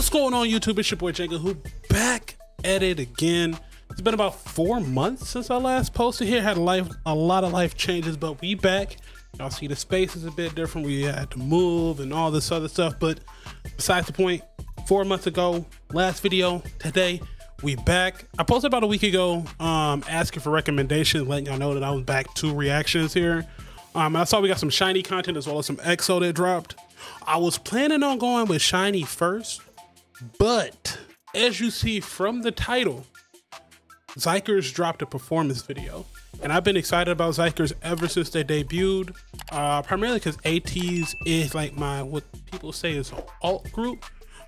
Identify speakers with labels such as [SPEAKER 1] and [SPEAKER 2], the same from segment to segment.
[SPEAKER 1] What's going on YouTube? It's your boy Django Who back at it again. It's been about four months since I last posted here. Had a life a lot of life changes, but we back. Y'all see the space is a bit different. We had to move and all this other stuff. But besides the point, four months ago, last video, today, we back. I posted about a week ago um asking for recommendations, letting y'all know that I was back two reactions here. Um, I saw we got some SHINee content as well as some EXO that dropped. I was planning on going with SHINee first, but as you see from the title, Xikers dropped a performance video. And I've been excited about Xikers ever since they debuted, uh, primarily because ATEEZ is like my, what people say is ult group.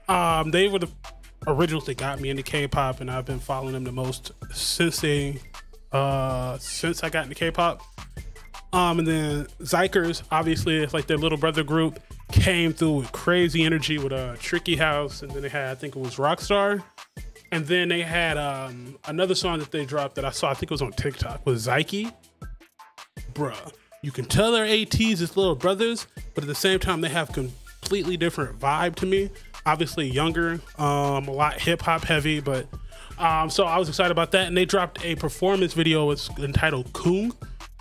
[SPEAKER 1] Um, they were the originals that got me into K-pop and I've been following them the most since they, uh, since I got into K-pop. Um, and then Xikers, obviously, it's like their little brother group came through with crazy energy with a uh, Tricky House, and then they had I think it was Rockstar, and then they had um, another song that they dropped that I saw I think it was on TikTok was Zyke. Bruh, you can tell they're ATEEZ as little brothers, but at the same time they have completely different vibe to me. Obviously younger, um, a lot hip hop heavy, but um, so I was excited about that, and they dropped a performance video. It's entitled Koong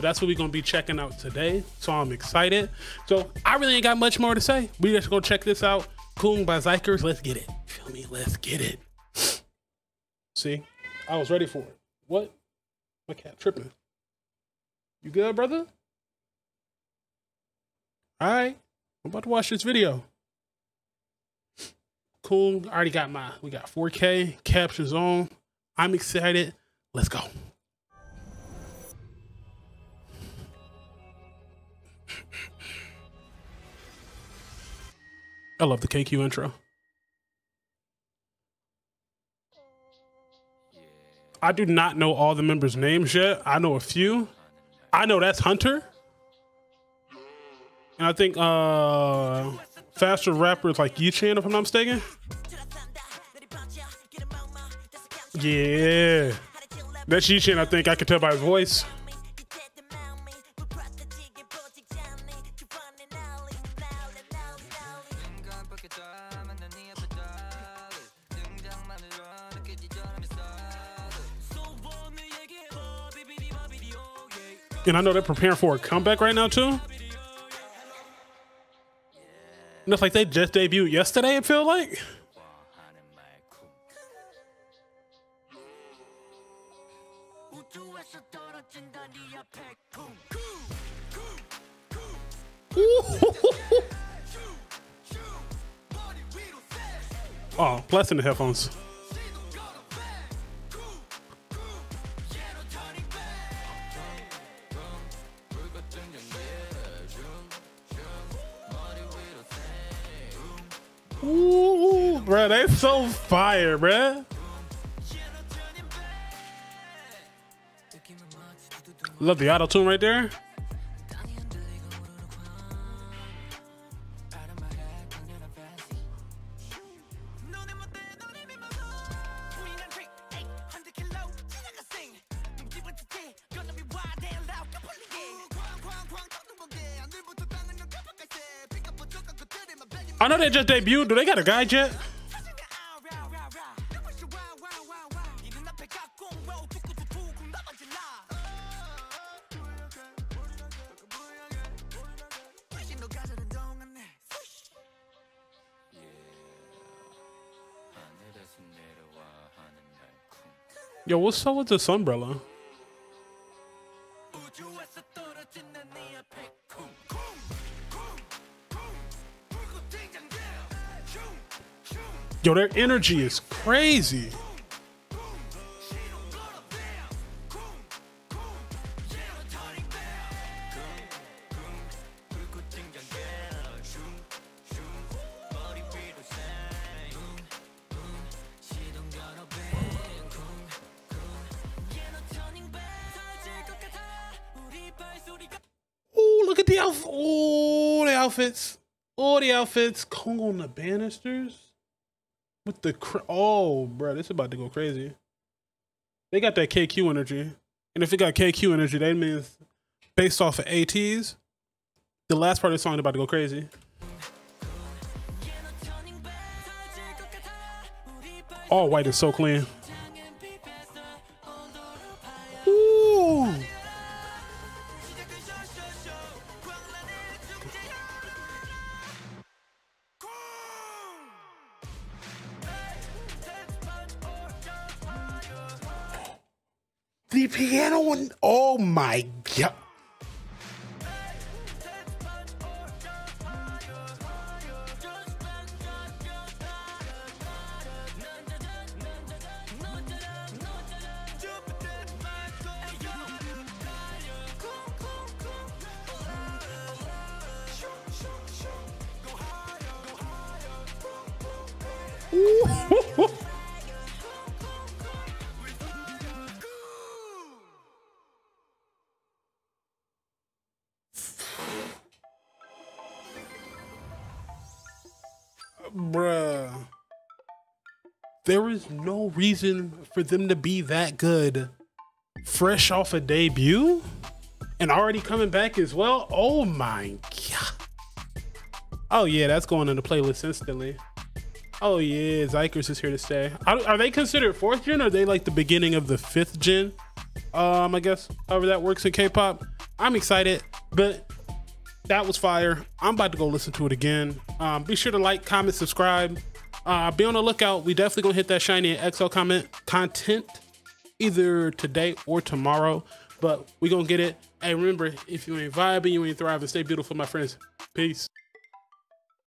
[SPEAKER 1] that's what we're gonna be checking out today. So I'm excited. So I really ain't got much more to say. We just go check this out. Koong by Xikers. Let's get it. Feel me? Let's get it. See, I was ready for it. What? My cat tripping. You good, brother? All right. I'm about to watch this video. Cool. Already got my, we got 4K captions on. I'm excited. Let's go. I love the KQ intro. I do not know all the members' names yet. I know a few. I know that's Hunter. And I think uh faster rappers like Yechan, if I'm not mistaken. Yeah. That's Yechan, I think I can tell by his voice. And I know they're preparing for a comeback right now too. And it's like they just debuted yesterday, it feel like. oh, blessing the headphones. Ooh, bro, that's so fire, bro. Love the auto tune right there. I know they just debuted. Do they got a guide yet? Yo, what's up with this umbrella? Yo, their energy is crazy. Oh, look at the outfit. Oh, the outfits. Oh, the outfits. Kung on the banisters. With the cr- oh, bro, this is about to go crazy. They got that KQ energy, and if it got KQ energy, that means based off of ATEEZ, The last part of the song is about to go crazy. All white is so clean. The piano one, oh my god. Bruh. There is no reason for them to be that good fresh off a debut and already coming back as well. Oh my god. Oh yeah, that's going in the playlist instantly. Oh yeah, Xikers is here to stay. Are, they considered fourth gen or are they like the beginning of the fifth gen? Um, I guess however that works in K-pop. I'm excited, but that was fire. I'm about to go listen to it again. Um, be sure to like, comment, subscribe. Uh, be on the lookout. We definitely gonna hit that SHINee EXO comment content either today or tomorrow. But we gonna get it. And remember, if you ain't vibing, you ain't thriving. Stay beautiful, my friends. Peace.